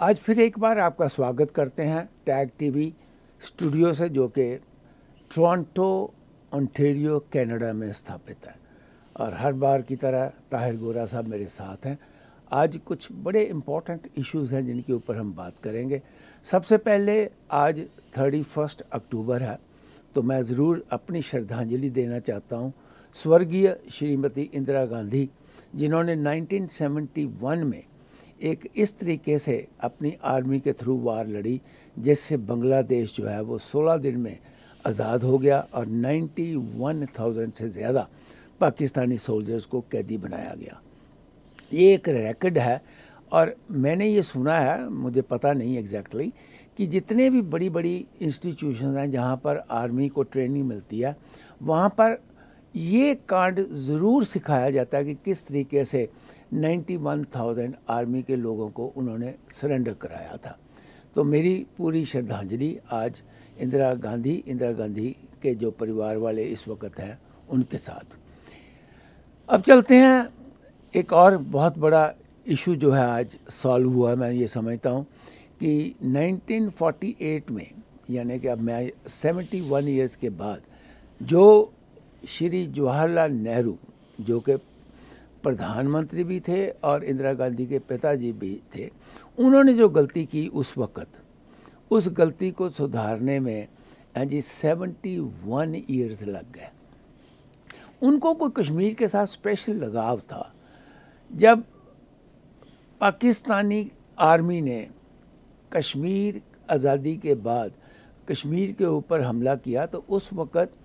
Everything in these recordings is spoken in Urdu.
آج پھر ایک بار آپ کا سواگت کرتے ہیں ٹیگ ٹی وی اسٹوڈیو سے جو کہ ٹورانٹو انٹیریو، کینیڈا میں استھاپت ہے۔ اور ہر بار کی طرح طاہر گورا صاحب میرے ساتھ ہیں۔ آج کچھ بڑے امپورٹنٹ ایشوز ہیں جن کے اوپر ہم بات کریں گے۔ سب سے پہلے آج تھرٹی فسٹ اکتوبر ہے، تو میں ضرور اپنی شردھانجلی دینا چاہتا ہوں۔ سورگیہ شریمتی اندرا گاندھی، جنہوں نے نائنٹین سیونٹی ون میں ایک اس طریقے سے اپنی آرمی کے تھرو وار لڑی، جس سے بنگلہ دیش جو ہے وہ سولہ دن میں آزاد ہو گیا اور نائنٹی ون تھاؤزنڈ سے زیادہ پاکستانی سولجرز کو قیدی بنایا گیا۔ یہ ایک ریکڈ ہے اور میں نے یہ سنا ہے، مجھے پتہ نہیں ایگزیکٹلی کہ جتنے بھی بڑی بڑی انسٹیٹیوشنز ہیں جہاں پر آرمی کو ٹریننگ ملتی ہے، وہاں پر یہ کانڈ ضرور سکھایا جاتا ہے کہ کس طریقے سے نائنٹی ون تھاؤزینڈ آرمی کے لوگوں کو انہوں نے سرنڈر کرایا تھا۔ تو میری پوری شردھانجلی آج اندرا گاندھی اندرا گاندھی کے جو پریوار والے اس وقت ہیں، ان کے ساتھ۔ اب چلتے ہیں، ایک اور بہت بڑا ایشو جو ہے آج سالو ہوا، میں یہ سمجھتا ہوں کہ نائنٹین فورٹی ایٹ میں یعنی کہ اب میں سیونٹی ون ایئرس کے بعد، جو شری جواہر لال نہرو، جو کہ پردھان منتری بھی تھے اور اندرا گاندھی کے پتا جی بھی تھے۔ انہوں نے جو غلطی کی اس وقت، اس غلطی کو سدھارنے میں ہاں جی سیونٹی ون ایئرز لگ گئے۔ ان کو کوئی کشمیر کے ساتھ اسپیشل لگاؤ تھا۔ جب پاکستانی آرمی نے کشمیر آزادی کے بعد کشمیر کے اوپر حملہ کیا تو اس وقت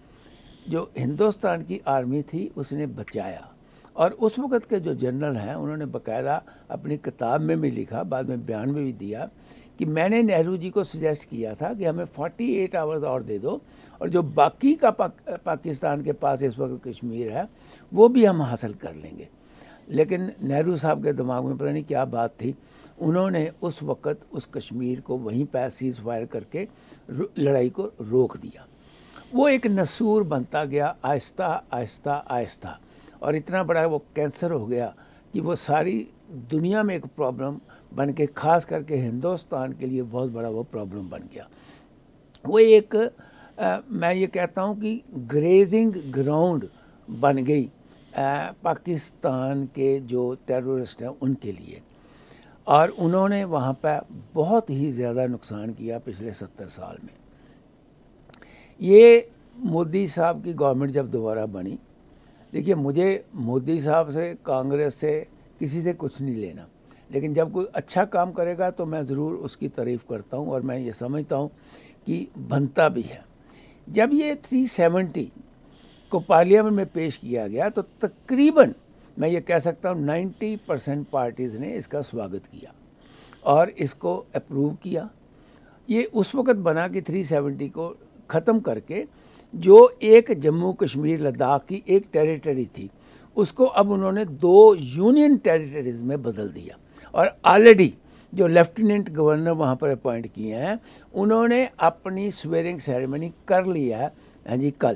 جو ہندوستان کی آرمی تھی اس نے بچایا۔ اور اس وقت کے جو جنرل ہیں، انہوں نے باقاعدہ اپنی کتاب میں بھی لکھا، بعد میں بیان میں بھی دیا کہ میں نے نہرو جی کو سجیسٹ کیا تھا کہ ہمیں فورٹی ایٹ آورز اور دے دو اور جو باقی کا پاکستان کے پاس اس وقت کشمیر ہے، وہ بھی ہم حاصل کر لیں گے۔ لیکن نہرو صاحب کے دماغ میں پتہ نہیں کیا بات تھی، انہوں نے اس وقت اس کشمیر کو وہیں پہ سیز فائر کر کے لڑائی کو روک دیا۔ وہ ایک نصور بنتا گیا، آہستہ آہستہ آہستہ۔ اور اتنا بڑا وہ کینسر ہو گیا کہ وہ ساری دنیا میں ایک پرابلم بن کے، خاص کر کے ہندوستان کے لیے بہت بڑا وہ پرابلم بن گیا۔ وہ ایک میں یہ کہتا ہوں کہ گریزنگ گراؤنڈ بن گئی پاکستان کے جو ٹیرورسٹ ہیں ان کے لیے۔ اور انہوں نے وہاں پہ بہت ہی زیادہ نقصان کیا پچھلے ستر سال میں۔ یہ مودی صاحب کی گورنمنٹ جب دوبارہ بنی دیکھیے، مجھے مودی صاحب سے، کانگریس سے کسی سے کچھ نہیں لینا۔ لیکن جب کوئی اچھا کام کرے گا تو میں ضرور اس کی تعریف کرتا ہوں اور میں یہ سمجھتا ہوں کہ بنتا بھی ہے۔ جب یہ تھری سیونٹی کو پارلیمنٹ میں پیش کیا گیا تو تقریباً میں یہ کہہ سکتا ہوں نائنٹی پرسنٹ پارٹیز نے اس کا سواگت کیا اور اس کو اپروو کیا۔ یہ اس وقت بنا کہ تھری سیونٹی کو ختم کر کے جو ایک جموں کشمیر لداخ کی ایک ٹیریٹری تھی، اس کو اب انہوں نے دو یونین ٹیریٹریز میں بدل دیا۔ اور آلریڈی جو لیفٹیننٹ گورنر وہاں پر اپوائنٹ کیے ہیں، انہوں نے اپنی سویرنگ سیریمنی کر لیا ہے۔ ہاں جی کل۔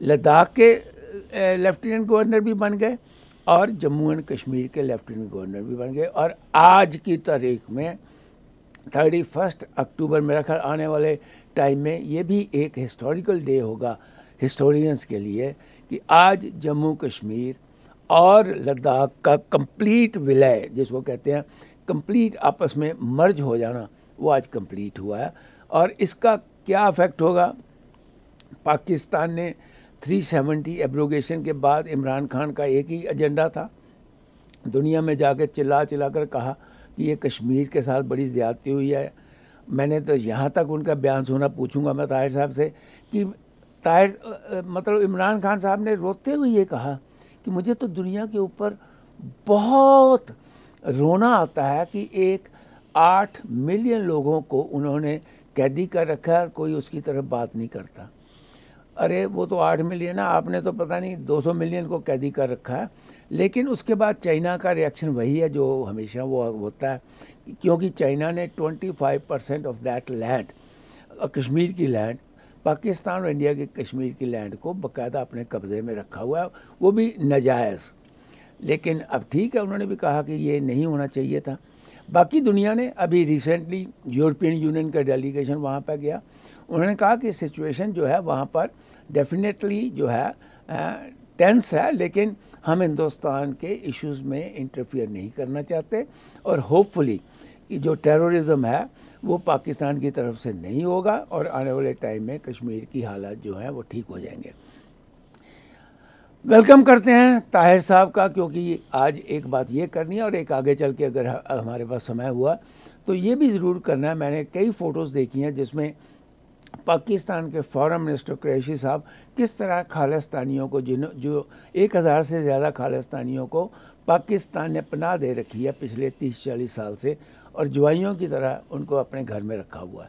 لداخ کے لیفٹیننٹ گورنر بھی بن گئے اور جموں اینڈ کشمیر کے لیفٹیننٹ گورنر بھی بن گئے۔ اور آج کی تاریخ میں تھرٹی فسٹ اکتوبر میرا خیال آنے والے ٹائم میں یہ بھی ایک ہسٹوریکل ڈے ہوگا ہسٹورینس کے لیے کہ آج جموں کشمیر اور لداخ کا کمپلیٹ ولے جس کو کہتے ہیں کمپلیٹ آپس میں مرج ہو جانا، وہ آج کمپلیٹ ہوا ہے۔ اور اس کا کیا افیکٹ ہوگا؟ پاکستان نے تھری سیونٹی ایبروگیشن کے بعد عمران خان کا ایک ہی ایجنڈا تھا۔ دنیا میں جا کے چلا چلا کر کہا کہ یہ کشمیر کے ساتھ بڑی زیادتی ہوئی ہے۔ میں نے تو یہاں تک ان کا بیان سنا، پوچھوں گا میں طاہر صاحب سے کہ طاہر مطلب عمران خان صاحب نے روتے ہوئے یہ کہا کہ مجھے تو دنیا کے اوپر بہت رونا آتا ہے کہ ایک آٹھ ملین لوگوں کو انہوں نے قیدی کر رکھا ہے اور کوئی اس کی طرف بات نہیں کرتا۔ ارے، وہ تو آٹھ ملین ہے، آپ نے تو پتہ نہیں دو سو ملین کو قیدی کر رکھا ہے۔ لیکن اس کے بعد چائنا کا ریاکشن وہی ہے جو ہمیشہ وہ ہوتا ہے، کیونکہ چائنا نے twenty five percent of that land Kashmir کی لینڈ پاکستان اور انڈیا کی کشمیر کی لینڈ کو باقاعدہ اپنے قبضے میں رکھا ہوا ہے، وہ بھی ناجائز لیکن اب ٹھیک ہے، انہوں نے بھی کہا کہ یہ نہیں ہونا چاہیے تھا۔ باقی دنیا نے ابھی ریسنٹلی یورپین یونین کا ڈیلیگیشن وہاں پہ گیا۔ انہوں نے کہا کہ سچویشن جو ہے وہاں پر ڈیفینیٹلی جو ہے ٹینس ہے، لیکن ہم ہندوستان کے ایشوز میں انٹرفیئر نہیں کرنا چاہتے اور ہوپ فلی کہ جو ٹیرورزم ہے وہ پاکستان کی طرف سے نہیں ہوگا اور آنے والے ٹائم میں کشمیر کی حالات جو ہیں وہ ٹھیک ہو جائیں گے۔ ویلکم کرتے ہیں طاہر صاحب کا کیونکہ آج ایک بات یہ کرنی ہے اور ایک آگے چل کے اگر ہمارے پاس سمے ہوا تو یہ بھی ضرور کرنا ہے۔ میں نے کئی فوٹوز دیکھی ہیں جس میں پاکستان کے فورن منسٹر قریشی صاحب کس طرح خالستانیوں کو جنہوں جو ایک ہزار سے زیادہ خالستانیوں کو پاکستان نے پناہ دے رکھی ہے پچھلے تیس چالیس سال سے اور جوائیوں کی طرح ان کو اپنے گھر میں رکھا ہوا ہے۔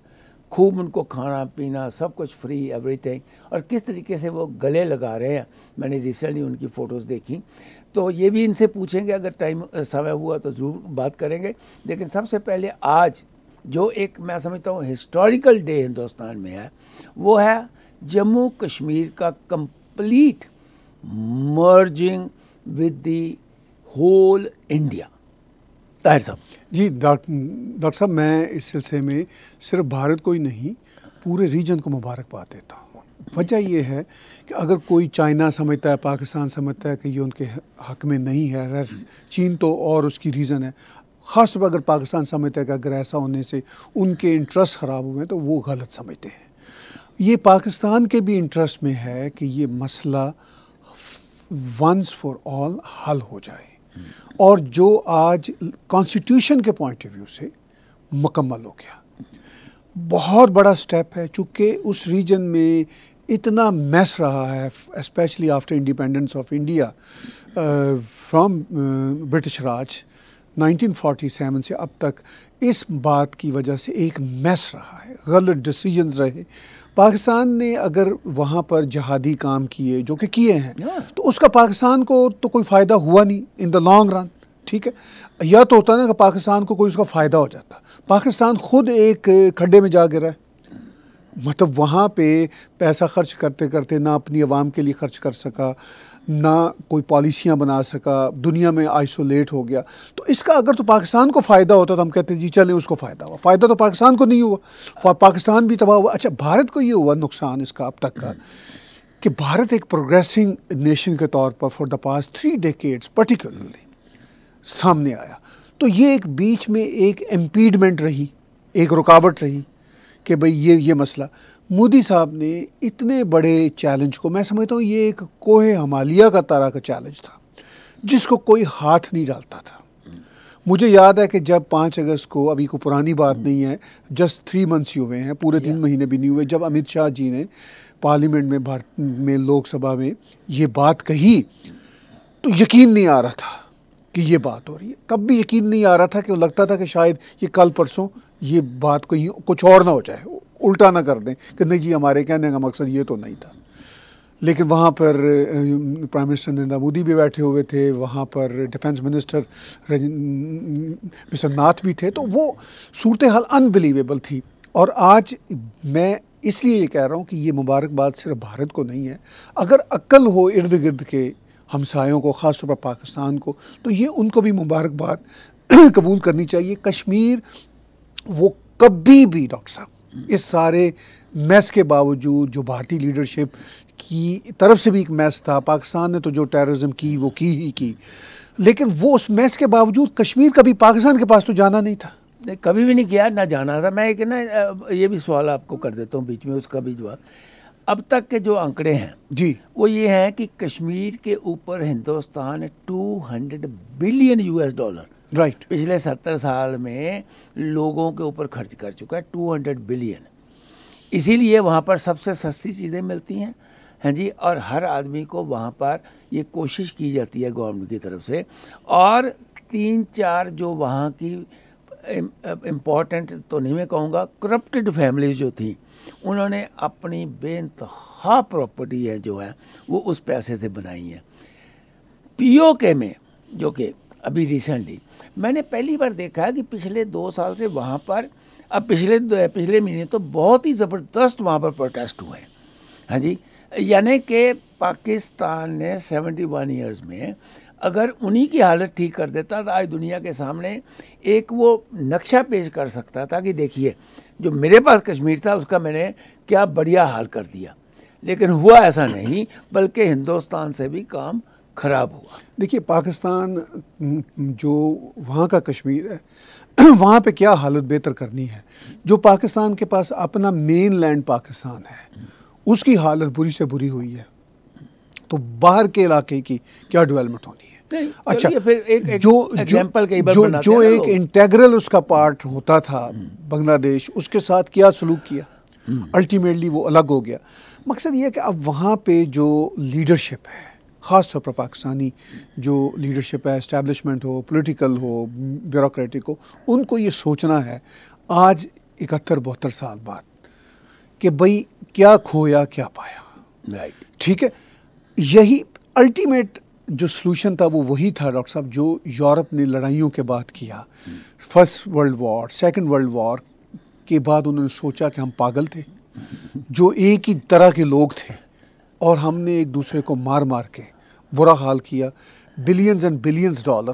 خوب ان کو کھانا پینا سب کچھ فری ایوری تھنگ اور کس طریقے سے وہ گلے لگا رہے ہیں، میں نے ریسنٹلی ان کی فوٹوز دیکھی۔ تو یہ بھی ان سے پوچھیں گے، اگر ٹائم سمے ہوا تو ضرور بات کریں گے۔ لیکن سب سے پہلے آج جو ایک میں سمجھتا ہوں ہسٹوریکل ڈے ہندوستان میں ہے، وہ ہے جموں کشمیر کا complete merging with the whole India Tahir Sahab. G doctor صاحب، میں اس سلسلے میں صرف بھارت کو ہی نہیں، پورے ریجن کو مبارکباد دیتا ہوں۔ وجہ یہ ہے کہ اگر کوئی چائنا سمجھتا ہے، پاکستان سمجھتا ہے کہ یہ ان کے حق میں نہیں ہے چین تو اور اس کی ریزن ہے۔ خاص طور پر اگر پاکستان سمجھتا ہے کہ اگر ایسا ہونے سے ان کے انٹرسٹ خراب ہوئے ہیں تو وہ غلط سمجھتے ہیں۔ یہ پاکستان کے بھی انٹرسٹ میں ہے کہ یہ مسئلہ ونس فار آل حل ہو جائے۔ اور جو آج کانسٹیٹیوشن کے پوائنٹ آف ویو سے مکمل ہو گیا۔ بہت بڑا سٹیپ ہے، چونکہ اس ریجن میں اتنا میس رہا ہے especially after independence of India from British Raj nineteen forty seven سے اب تک اس بات کی وجہ سے ایک میس رہا ہے غلط ڈسیجنز رہے۔ پاکستان نے اگر وہاں پر جہادی کام کیے جو کہ کیے ہیں تو اس کا پاکستان کو تو کوئی فائدہ ہوا نہیں ان دا لانگ رن ٹھیک ہے؟ یا تو ہوتا نا کہ پاکستان کو کوئی اس کا فائدہ ہو جاتا۔ پاکستان خود ایک کھڈے میں جا گرا ہے مطلب وہاں پہ پیسہ خرچ کرتے کرتے نہ اپنی عوام کے لیے خرچ کر سکا۔ نہ کوئی پالیسیاں بنا سکا، دنیا میں آئسولیٹ ہو گیا۔ تو اس کا اگر تو پاکستان کو فائدہ ہوتا تو ہم کہتے ہیں جی چلیں اس کو فائدہ ہوا۔ فائدہ تو پاکستان کو نہیں ہوا۔ پاکستان بھی تباہ ہوا۔ اچھا بھارت کو یہ ہوا نقصان اس کا اب تک کا، کہ بھارت ایک پروگریسنگ نیشن کے طور پر for the past three decades particularly سامنے آیا۔ تو یہ ایک بیچ میں ایک امپیڈمنٹ رہی، ایک رکاوٹ رہی کہ بھئی یہ یہ مسئلہ۔ مودی صاحب نے اتنے بڑے چیلنج کو میں سمجھتا ہوں یہ ایک کوہ ہمالیہ کا طرح کا چیلنج تھا جس کو کوئی ہاتھ نہیں ڈالتا تھا۔ مجھے یاد ہے کہ جب پانچ اگست کو ابھی کوئی پرانی بات نہیں ہے جسٹ تھری منتھس ہی ہوئے ہیں پورے تین مہینے بھی نہیں ہوئے۔ جب امت شاہ جی نے پارلیمنٹ میں بھارت میں لوک سبھا میں یہ بات کہی تو یقین نہیں آ رہا تھا کہ یہ بات ہو رہی ہے۔ تب بھی یقین نہیں آ رہا تھا کہ لگتا تھا کہ شاید یہ کل پرسوں یہ بات کہیں کچھ اور نہ ہو جائے۔ الٹا نہ کر دیں کہ نہیں جی ہمارے کہنے کا مقصد یہ تو نہیں تھا۔ لیکن وہاں پر پرائم منسٹر نریندر مودی بھی بیٹھے ہوئے تھے، وہاں پر ڈیفینس منسٹر مسٹر ناتھ بھی تھے۔ تو وہ صورتحال انبلیویبل تھی۔ اور آج میں اس لیے یہ کہہ رہا ہوں کہ یہ مبارکباد صرف بھارت کو نہیں ہے۔ اگر عقل ہو ارد گرد کے ہمسایوں کو، خاص طور پر پاکستان کو، تو یہ ان کو بھی مبارکباد قبول کرنی چاہیے۔ کشمیر وہ کبھی بھی، ڈاکٹر صاحب اس سارے میس کے باوجود جو بھارتی لیڈرشپ کی طرف سے بھی ایک میس تھا پاکستان نے تو جو ٹیررزم کی وہ کی ہی کی۔ لیکن وہ اس میس کے باوجود کشمیر کبھی پاکستان کے پاس تو جانا نہیں تھا۔ کبھی بھی نہیں کیا نہ جانا تھا۔ میں ایک نا یہ بھی سوال آپ کو کر دیتا ہوں بیچ میں اس کا بھی جواب۔ اب تک کے جو آنکڑے ہیں جی۔ وہ یہ ہیں کہ کشمیر کے اوپر Hindustan two hundred billion U S dollar right پچھلے ستر سال میں لوگوں کے اوپر خرچ کر چکا ہے ٹو ہنڈریڈ بلین اسی لیے وہاں پر سب سے سستی چیزیں ملتی ہیں۔ ہاں جی اور ہر آدمی کو وہاں پر یہ کوشش کی جاتی ہے گورنمنٹ کی طرف سے۔ اور تین چار جو وہاں کی امپورٹنٹ تو نہیں میں کہوں گا کرپٹڈ فیملیز جو تھیں، انہوں نے اپنی بے انتہا پراپرٹی ہے جو ہے، وہ اس پیسے سے بنائی ہیں۔ پی او کے میں، جو کہ ابھی ریسنٹلی میں نے پہلی بار دیکھا کہ پچھلے دو سال سے وہاں پر، اب پچھلے پچھلے مہینے تو بہت ہی زبردست وہاں پر پروٹیسٹ ہوئے ہیں۔ ہاں جی؟ یعنی کہ پاکستان نے سیونٹی ون ایئرز میں اگر انہی کی حالت ٹھیک کر دیتا تو آج دنیا کے سامنے ایک وہ نقشہ پیش کر سکتا تھا کہ دیکھیے، جو میرے پاس کشمیر تھا، اس کا میں نے کیا بڑھیا حال کر دیا۔ لیکن ہوا ایسا نہیں، بلکہ ہندوستان سے بھی کام خراب ہوا۔ دیکھیے پاکستان جو وہاں کا کشمیر ہے وہاں پہ کیا حالت بہتر کرنی ہے؟ جو پاکستان کے پاس اپنا مین لینڈ پاکستان ہے اس کی حالت بری سے بری ہوئی ہے۔ تو باہر کے علاقے کی کیا ڈیولپمنٹ ہونی ہے؟ اچھا جو جو ایک انٹیگرل اس کا پارٹ ہوتا تھا بنگلہ دیش اس کے ساتھ کیا سلوک کیا؟ الٹیمیٹلی وہ الگ ہو گیا۔ مقصد یہ کہ اب وہاں پہ جو لیڈرشپ ہے خاص طور پر پاکستانی جو لیڈرشپ ہے اسٹیبلشمنٹ ہو پولیٹیکل ہو بیوروکریٹک ہو ان کو یہ سوچنا ہے آج اکہتر بہتر سال بعد کہ بھائی کیا کھویا کیا پایا۔ ٹھیک ہے؟ یہی الٹیمیٹ جو سلوشن تھا وہ وہی تھا ڈاکٹر صاحب جو یورپ نے لڑائیوں کے بعد کیا۔ First world war second world war کے بعد انہوں نے سوچا کہ ہم پاگل تھے جو ایک ہی طرح کے لوگ تھے اور ہم نے ایک دوسرے کو مار مار کے برا حال کیا بلینز اینڈ بلینز ڈالر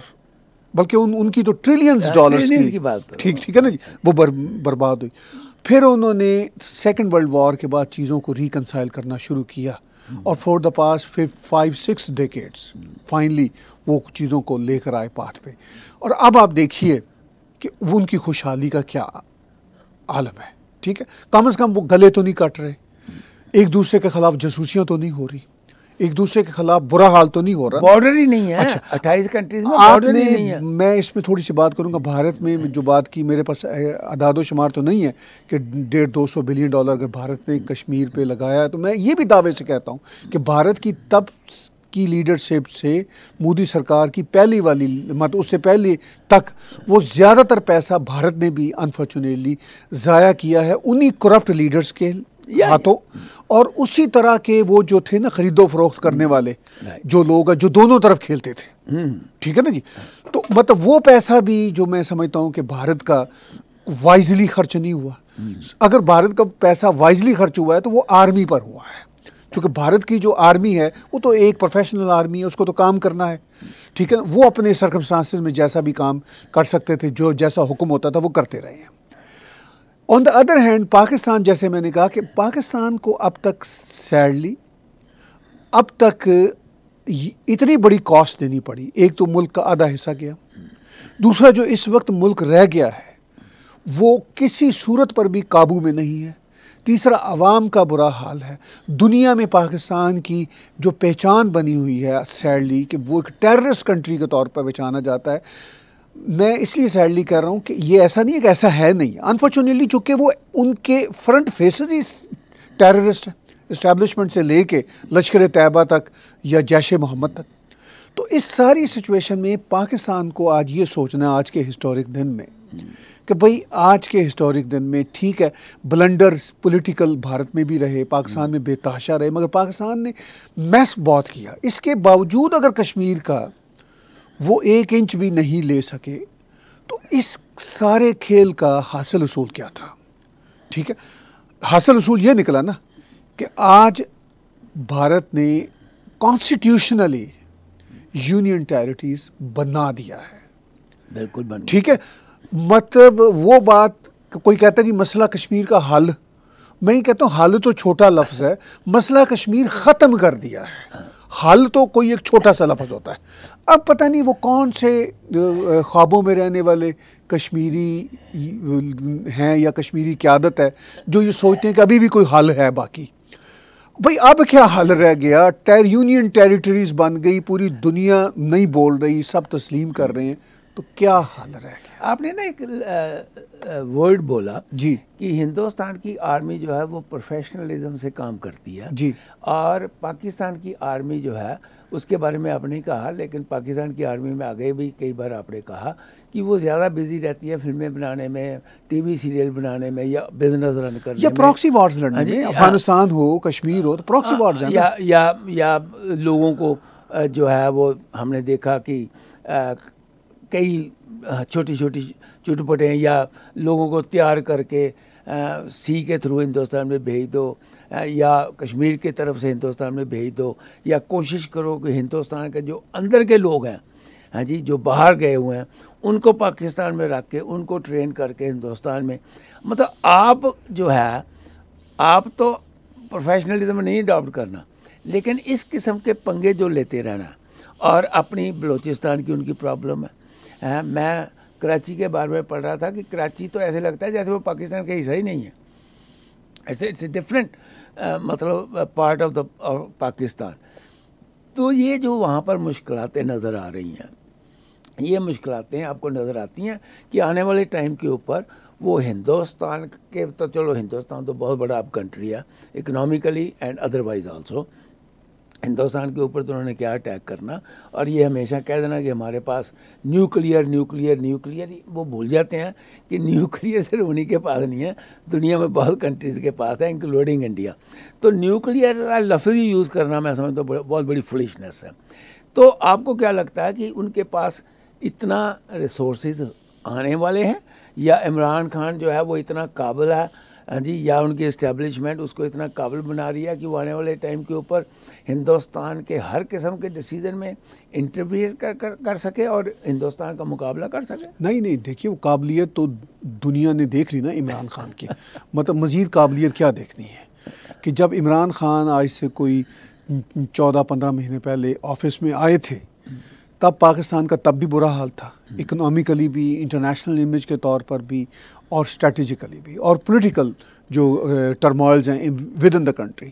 بلکہ ان ان کی تو ٹریلینز ڈالرز کی۔ ٹھیک ٹھیک ہے نا جی؟ وہ برباد ہوئی۔ پھر انہوں نے سیکنڈ ورلڈ وار کے بعد چیزوں کو ریکنسائل کرنا شروع کیا۔ اور for the past five six decades finally وہ چیزوں کو لے کر آئے پاتھ پہ۔ اور اب آپ دیکھیے کہ ان کی خوشحالی کا کیا عالم ہے۔ ٹھیک ہے؟ کم از کم وہ گلے تو نہیں کٹ رہے۔ ایک دوسرے کے خلاف جسوسیاں تو نہیں ہو رہی۔ ایک دوسرے کے خلاف برا حال تو نہیں ہو رہا۔ بارڈر ہی نہیں ہے۔ اچھا۔ اٹھائیس کنٹریز میں بارڈر ہی نہیں ہے۔ میں اس میں تھوڑی سی بات کروں گا۔ بھارت میں جو بات کی میرے پاس اداد و شمار تو نہیں ہے کہ ڈیڑھ دو سو بلین ڈالر اگر بھارت نے کشمیر پہ لگایا ہے تو میں یہ بھی دعوے سے کہتا ہوں کہ بھارت کی تب کی لیڈرشپ سے مودی سرکار کی پہلی والی مت اس سے پہلے تک وہ زیادہ تر پیسہ بھارت نے بھی انفارچونیٹلی ضائع کیا ہے۔ انہی کرپٹ لیڈرز کے ہاتھوں اور اسی طرح کے وہ جو تھے نا خرید و فروخت کرنے والے جو لوگ جو دونوں طرف کھیلتے تھے۔ ٹھیک ہے نا جی؟ تو مطلب وہ پیسہ بھی جو میں سمجھتا ہوں کہ بھارت کا وائزلی خرچ نہیں ہوا۔ اگر بھارت کا پیسہ وائزلی خرچ ہوا ہے تو وہ آرمی پر ہوا ہے۔ چونکہ بھارت کی جو آرمی ہے وہ تو ایک پروفیشنل آرمی ہے اس کو تو کام کرنا ہے۔ ٹھیک ہے وہ اپنے سرکمسٹانسز میں جیسا بھی کام کر سکتے تھے جو جیسا حکم ہوتا تھا وہ کرتے رہے ہیں۔ On the other hand Pakistan جیسے میں نے کہا کہ پاکستان کو اب تک سیڈلی اب تک اتنی بڑی کاسٹ دینی پڑی۔ ایک تو ملک کا آدھا حصہ گیا۔ دوسرا جو اس وقت ملک رہ گیا ہے، وہ کسی صورت پر بھی قابو میں نہیں ہے۔ تیسرا، عوام کا برا حال ہے۔ دنیا میں پاکستان کی جو پہچان بنی ہوئی ہے سیڈلی کہ وہ ایک ٹیررسٹ کنٹری کے طور پر پہچانا جاتا ہے۔ میں اس لیے سیڈلی کر رہا ہوں کہ یہ ایسا نہیں ہے کہ ایسا ہے نہیں۔ انفارچونیٹلی چونکہ وہ ان کے فرنٹ فیسز ہی ٹیررسٹ ہیں اسٹیبلشمنٹ سے لے کے لشکر طیبہ تک یا جیش محمد تک۔ تو اس ساری سچویشن میں پاکستان کو آج یہ سوچنا ہے، آج کے ہسٹورک دن میں، کہ بھئی آج کے ہسٹورک دن میں ٹھیک ہے بلنڈر پولیٹیکل بھارت میں بھی رہے، پاکستان میں بے تحاشا رہے، مگر پاکستان نے میس بہت کیا۔ اس کے باوجود اگر کشمیر کا وہ ایک انچ بھی نہیں لے سکے تو اس سارے کھیل کا حاصل اصول کیا تھا؟ ٹھیک ہے؟ حاصل اصول یہ نکلا نا کہ آج بھارت نے کانسٹیٹیوشنلی یونین ٹیریٹریز بنا دیا ہے۔ بالکل ٹھیک ہے؟ مطلب وہ بات کوئی کہتا ہے کہ مسئلہ کشمیر کا حل میں ہی کہتا ہوں حل تو چھوٹا لفظ ہے مسئلہ کشمیر ختم کر دیا ہے۔ حل تو کوئی ایک چھوٹا سا لفظ ہوتا ہے۔ اب پتہ نہیں وہ کون سے خوابوں میں رہنے والے کشمیری ہیں یا کشمیری قیادت ہے جو یہ سوچتے ہیں کہ ابھی بھی کوئی حل ہے باقی۔ بھائی اب کیا حل رہ گیا؟ ٹیر، یونین ٹیریٹریز بن گئی، پوری دنیا نہیں بول رہی، سب تسلیم کر رہے ہیں۔ تو کیا حل رہ گیا؟ آپ نے نا ایک ورڈ بولا جی۔ کہ ہندوستان کی آرمی جو ہے وہ پروفیشنلزم سے کام کرتی ہے جی۔ اور پاکستان کی آرمی جو ہے اس کے بارے میں آپ نے کہا لیکن پاکستان کی آرمی میں آگے بھی کئی بار آپ نے کہا کہ وہ زیادہ بزی رہتی ہے فلمیں بنانے میں ٹی وی سیریل بنانے میں یا بزنس رن کرنے یا پراکسی وارز لڑنے میں افغانستان ہو کشمیر ہو تو پراکسی وارز یا لوگوں کو جو ہے وہ ہم نے دیکھا کہ کئی چھوٹی چھوٹی چوٹ پٹیں یا لوگوں کو تیار کر کے سی کے تھرو ہندوستان میں بھیج دو یا کشمیر کی طرف سے ہندوستان میں بھیج دو، یا کوشش کرو کہ ہندوستان کے جو اندر کے لوگ ہیں ہاں جی جو باہر گئے ہوئے ہیں، ان کو پاکستان میں رکھ کے، ان کو ٹرین کر کے ہندوستان میں۔ مطلب آپ جو ہے، آپ تو پروفیشنلزم نہیں اڈاپٹ کرنا، لیکن اس قسم کے پنگے جو لیتے رہنا، اور اپنی بلوچستان کی ان کی پرابلم ہے۔ میں کراچی کے بارے میں پڑھ رہا تھا کہ کراچی تو ایسے لگتا ہے جیسے وہ پاکستان کا حصہ ہی نہیں ہے۔ ایسے اٹس اے ڈفرینٹ مطلب پارٹ آف دا پاکستان۔ تو یہ جو وہاں پر مشکلاتیں نظر آ رہی ہیں، یہ مشکلاتیں آپ کو نظر آتی ہیں کہ آنے والے ٹائم کے اوپر وہ ہندوستان کے، تو چلو ہندوستان تو بہت بڑا اب کنٹری ہے economically and otherwise also Hindustan کے اوپر تو انہوں نے کیا اٹیک کرنا؟ اور یہ ہمیشہ کہہ دینا کہ ہمارے پاس نیوکلیئر نیوکلیئر نیوکلیئر وہ بھول جاتے ہیں کہ نیوکلیئر صرف انہیں کے پاس نہیں ہے، دنیا میں بہت کنٹریز کے پاس ہے انکلوڈنگ انڈیا تو نیوکلیئر کا لفظ ہی یوز کرنا میں سمجھتا ہوں بہت بڑی فلشنس ہے۔ تو آپ کو کیا لگتا ہے کہ ان کے پاس اتنا ریسورسز آنے والے ہیں؟ یا عمران خان جو ہے وہ اتنا قابل ہے ہاں جی یا ان کی اسٹیبلشمنٹ اس کو اتنا قابل بنا رہی ہے کہ وہ آنے والے ٹائم کے اوپر ہندوستان کے ہر قسم کے ڈیسیزن میں انٹرویو کر کر سکے اور ہندوستان کا مقابلہ کر سکے؟ نہیں نہیں دیکھیے وہ قابلیت تو دنیا نے دیکھ لی نا عمران خان کی۔ مطلب مزید قابلیت کیا دیکھنی ہے؟ کہ جب عمران خان آج سے کوئی چودہ پندرہ مہینے پہلے آفس میں آئے تھے تب پاکستان کا تب بھی برا حال تھا۔ اکنامیکلی بھی انٹرنیشنل امیج کے طور پر بھی اور اسٹریٹجیکلی بھی اور پولیٹیکل جو ٹرموائلز ہیں ود ان دا کنٹری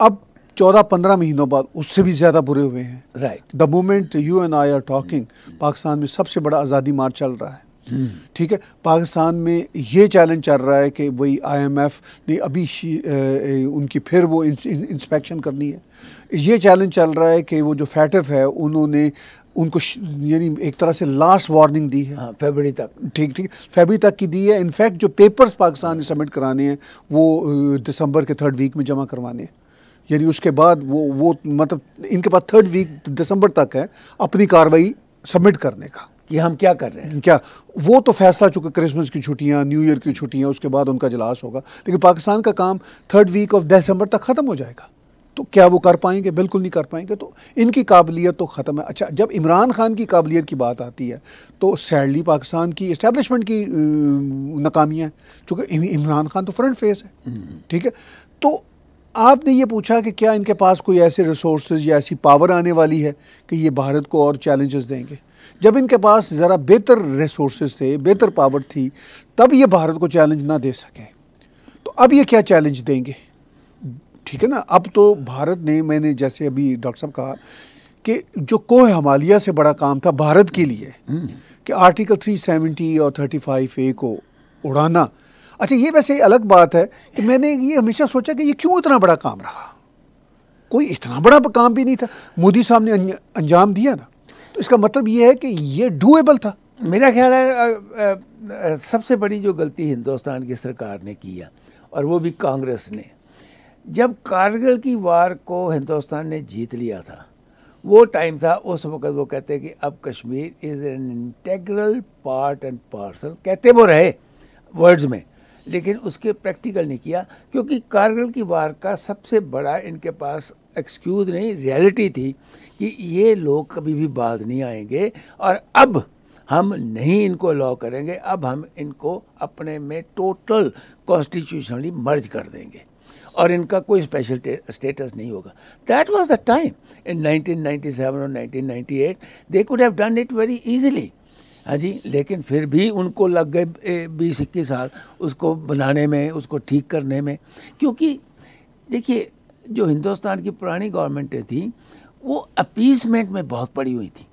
اب چودہ پندرہ مہینوں بعد اس سے بھی زیادہ برے ہوئے ہیں۔ Right the moment you and I are talking Pakistan میں سب سے بڑا آزادی مارچ چل رہا ہے۔ ٹھیک ہے؟ پاکستان میں یہ چیلنج چل رہا ہے کہ وہی آئی ایم ایف نے ابھی ان کی پھر وہ انسپیکشن کرنی ہے۔ یہ چیلنج چل رہا ہے کہ وہ جو فیٹف ہے انہوں نے ان کو یعنی ایک طرح سے لاسٹ وارننگ دی ہے۔ فیبری ہاں، تک۔ ٹھیک ٹھیک۔ فیبری تک کی دی ہے۔ انفیکٹ جو پیپرز پاکستان نے سبمٹ کرانے ہیں وہ دسمبر کے تھرڈ ویک میں جمع کروانے ہیں۔ یعنی اس کے بعد وہ وہ مطلب ان کے پاس تھرڈ ویک دسمبر تک ہے اپنی کاروائی سبمٹ کرنے کا۔ کہ ہم کیا کر رہے ہیں؟ کیا؟ وہ تو فیصلہ چکے کرسمس کی چھٹیاں نیو ایئر کی چھٹیاں اس کے بعد ان کا اجلاس ہوگا۔ لیکن پاکستان کا کام تھرڈ ویک آف دسمبر تک ختم ہو جائے گا۔ تو کیا وہ کر پائیں گے؟ بالکل نہیں کر پائیں گے۔ تو ان کی قابلیت تو ختم ہے۔ اچھا جب عمران خان کی قابلیت کی بات آتی ہے تو سیڈلی پاکستان کی اسٹیبلشمنٹ کی ناکامیاں ہیں۔ چونکہ عمران خان تو فرنٹ فیس ہے ٹھیک ہے؟ تو آپ نے یہ پوچھا کہ کیا ان کے پاس کوئی ایسے ریسورسز یا ایسی پاور آنے والی ہے کہ یہ بھارت کو اور چیلنجز دیں گے؟ جب ان کے پاس ذرا بہتر ریسورسز تھے، بہتر پاور تھی، تب یہ بھارت کو چیلنج نہ دے سکے تو اب یہ کیا چیلنج دیں گے؟ ٹھیک ہے نا؟ اب تو بھارت نے میں نے جیسے ابھی ڈاکٹر صاحب کہا کہ جو کوہ ہمالیہ سے بڑا کام تھا بھارت کے لیے کہ آرٹیکل تھری سیونٹی اور تھرٹی فائیو اے کو اڑانا۔ اچھا یہ ویسے الگ بات ہے کہ میں نے یہ ہمیشہ سوچا کہ یہ کیوں اتنا بڑا کام رہا؟ کوئی اتنا بڑا کام بھی نہیں تھا۔ مودی صاحب نے انجام دیا نا۔ تو اس کا مطلب یہ ہے کہ یہ ڈویبل تھا۔ میرا خیال ہے سب سے بڑی جو غلطی ہندوستان کی سرکار نے کیا اور وہ بھی کانگریس نے۔ جب کارگل کی وار کو ہندوستان نے جیت لیا تھا، وہ ٹائم تھا، اس وقت وہ کہتے کہ اب Kashmir is an integral part and parcel کہتے وہ رہے ورڈز میں، لیکن اس کے پریکٹیکل نہیں کیا، کیونکہ کارگل کی وار کا سب سے بڑا ان کے پاس ایکسکیوز نہیں ریالٹی تھی کہ یہ لوگ کبھی بھی بعد نہیں آئیں گے اور اب ہم نہیں ان کو لاء کریں گے، اب ہم ان کو اپنے میں ٹوٹل کانسٹیٹیوشنلی مرج کر دیں گے۔ اور ان کا کوئی اسپیشل اسٹیٹس نہیں ہوگا۔ That was the time in nineteen ninety seven اور nineteen ninety eight they could have done it very easily ہاں جی لیکن پھر بھی ان کو لگ گئے بیس اکیس سال اس کو بنانے میں، اس کو ٹھیک کرنے میں۔ کیونکہ دیکھیے، جو ہندوستان کی پرانی گورنمنٹیں تھیں وہ اپیسمنٹ میں بہت پڑی ہوئی تھیں